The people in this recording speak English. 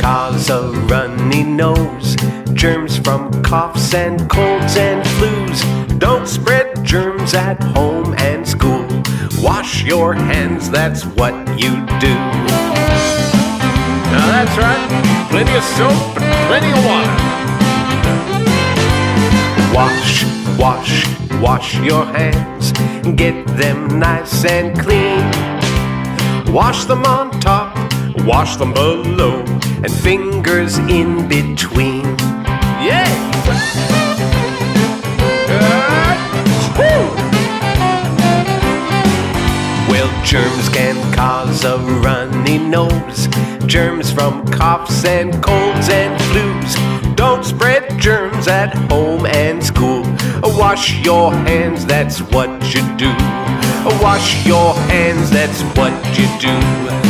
cause a runny nose, germs from coughs and colds and flus. Don't spread germs at home and school. Wash your hands, that's what you do. Now that's right. Plenty of soap and plenty of water. Wash, wash, wash your hands. Get them nice and clean. Wash them on top, wash them below, and fingers in between. Yeah. Well, germs can cause a runny nose. Germs from coughs and colds and flus. Don't spread germs at home and school. Wash your hands, that's what you do. Wash your hands, that's what you do.